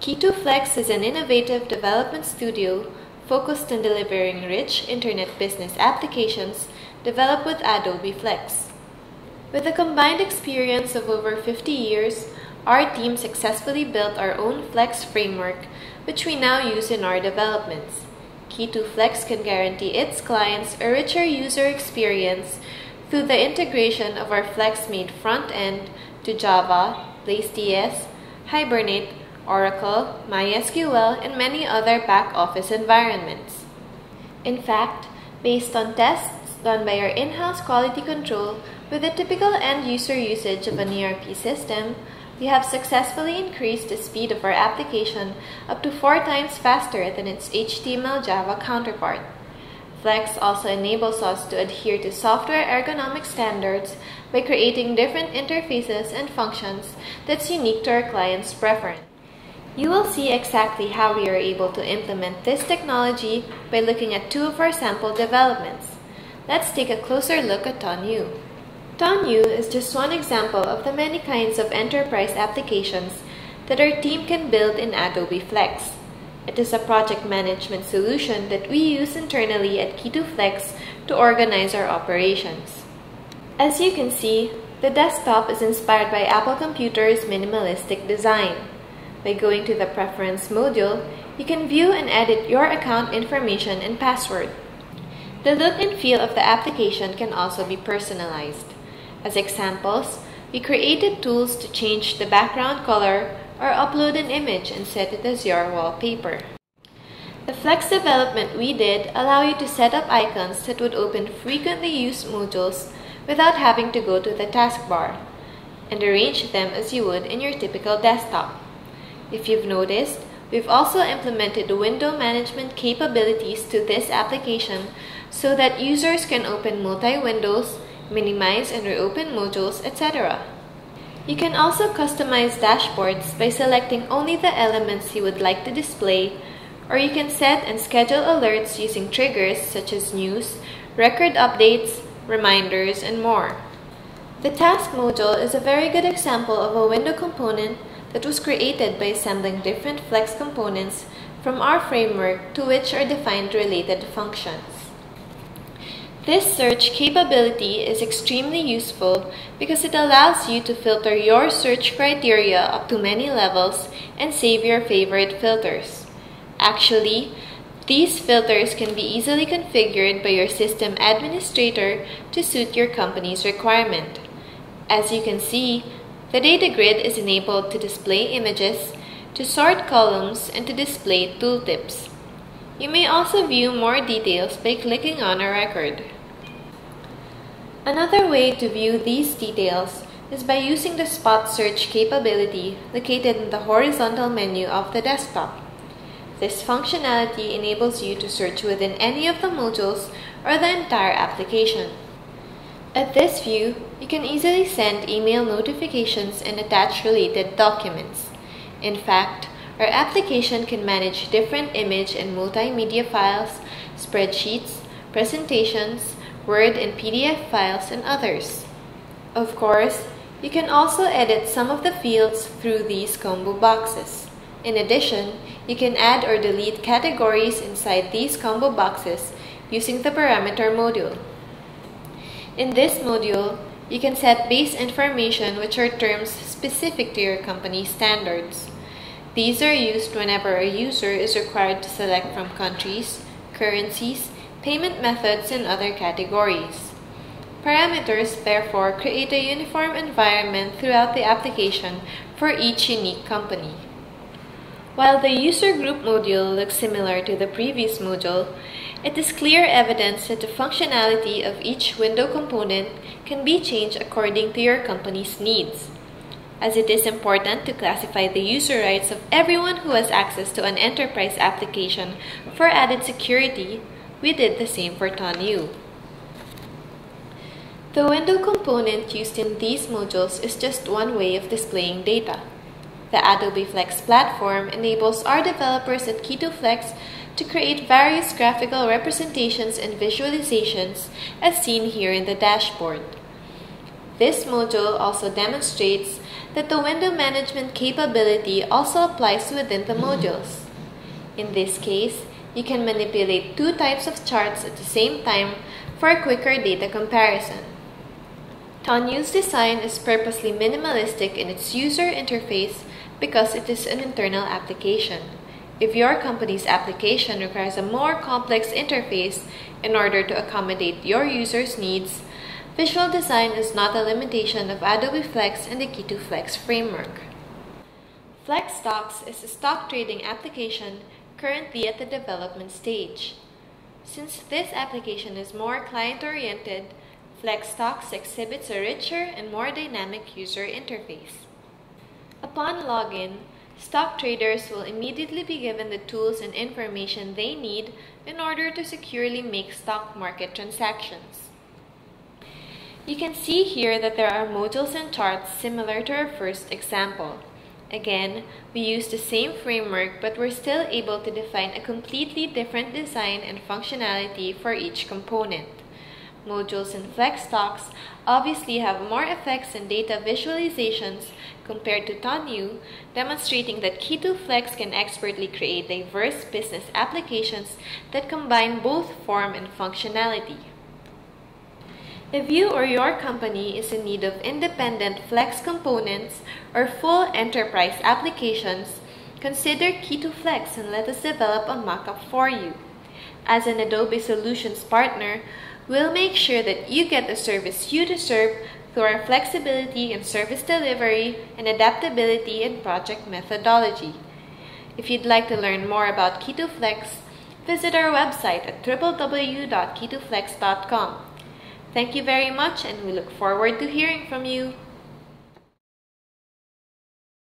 Key2Flex is an innovative development studio focused on delivering rich internet business applications developed with Adobe Flex. With a combined experience of over 50 years, our team successfully built our own Flex framework, which we now use in our developments. Key2Flex can guarantee its clients a richer user experience through the integration of our Flex-made front end to Java, BlazeDS, Hibernate, Oracle, MySQL, and many other back office environments. In fact, based on tests done by our in house quality control with the typical end user usage of an ERP system, we have successfully increased the speed of our application up to four times faster than its HTML Java counterpart. Flex also enables us to adhere to software ergonomic standards by creating different interfaces and functions that's unique to our client's preference. You will see exactly how we are able to implement this technology by looking at two of our sample developments. Let's take a closer look at Tonu. Tonu is just one example of the many kinds of enterprise applications that our team can build in Adobe Flex. It is a project management solution that we use internally at Key2Flex to organize our operations. As you can see, the desktop is inspired by Apple Computer's minimalistic design. By going to the Preference module, you can view and edit your account information and password. The look and feel of the application can also be personalized. As examples, we created tools to change the background color or upload an image and set it as your wallpaper. The Flex development we did allow you to set up icons that would open frequently used modules without having to go to the taskbar and arrange them as you would in your typical desktop. If you've noticed, we've also implemented window management capabilities to this application so that users can open multi-windows, minimize and reopen modules, etc. You can also customize dashboards by selecting only the elements you would like to display, or you can set and schedule alerts using triggers such as news, record updates, reminders, and more. The task module is a very good example of a window component that was created by assembling different Flex components from our framework to which are defined related functions. This search capability is extremely useful because it allows you to filter your search criteria up to many levels and save your favorite filters. Actually, these filters can be easily configured by your system administrator to suit your company's requirement. As you can see, the data grid is enabled to display images, to sort columns, and to display tooltips. You may also view more details by clicking on a record. Another way to view these details is by using the spot search capability located in the horizontal menu of the desktop. This functionality enables you to search within any of the modules or the entire application. At this view, you can easily send email notifications and attach related documents. In fact, our application can manage different image and multimedia files, spreadsheets, presentations, Word and PDF files, and others. Of course, you can also edit some of the fields through these combo boxes. In addition, you can add or delete categories inside these combo boxes using the parameter module. In this module, you can set base information which are terms specific to your company's standards. These are used whenever a user is required to select from countries, currencies, payment methods, and other categories. Parameters therefore create a uniform environment throughout the application for each unique company. While the user group module looks similar to the previous module, it is clear evidence that the functionality of each window component can be changed according to your company's needs as it is important to classify the user rights of everyone who has access to an enterprise application for added security, we did the same for Tonu. The window component used in these modules is just one way of displaying data. The Adobe Flex platform enables our developers at Key2Flex to create various graphical representations and visualizations as seen here in the dashboard. This module also demonstrates that the window management capability also applies within the modules. In this case, you can manipulate two types of charts at the same time for a quicker data comparison. Tonyu's design is purposely minimalistic in its user interface because it is an internal application. If your company's application requires a more complex interface in order to accommodate your users' needs, visual design is not a limitation of Adobe Flex and the Key2 Flex framework. Flex Stocks is a stock trading application currently at the development stage. Since this application is more client-oriented, FlexStocks exhibits a richer and more dynamic user interface. Upon login, stock traders will immediately be given the tools and information they need in order to securely make stock market transactions. You can see here that there are modules and charts similar to our first example. Again, we use the same framework but we're still able to define a completely different design and functionality for each component. Modules and flex stocks obviously have more effects and data visualizations compared to Tanyu, demonstrating that Key2 Flex can expertly create diverse business applications that combine both form and functionality. If you or your company is in need of independent Flex components or full enterprise applications, consider Key2 Flex and let us develop a mockup for you. As an Adobe Solutions partner, we'll make sure that you get the service you deserve through our flexibility in service delivery and adaptability in project methodology. If you'd like to learn more about Key2 Flex, visit our website at www.key2flex.com. Thank you very much and we look forward to hearing from you.